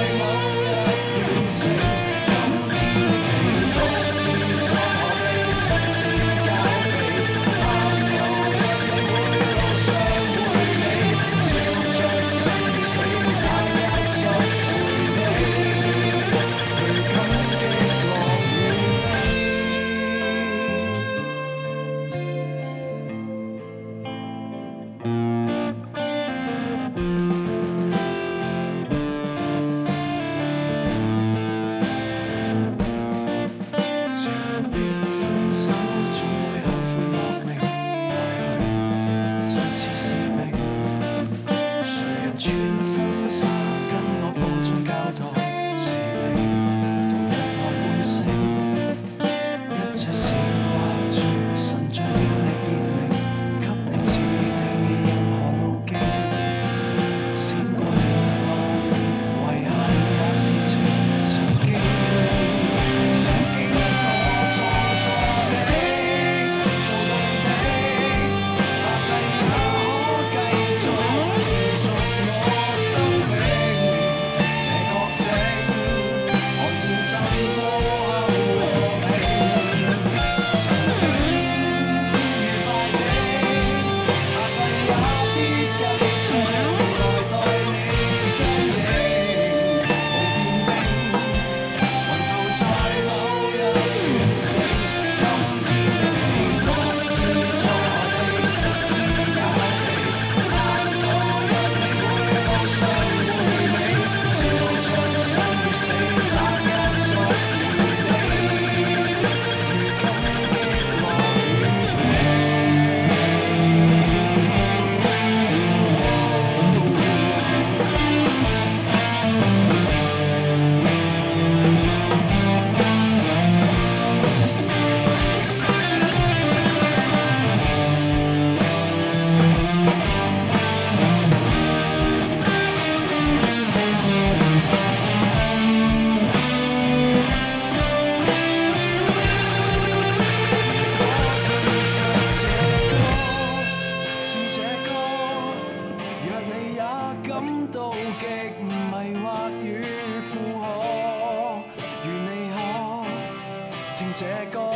在 take all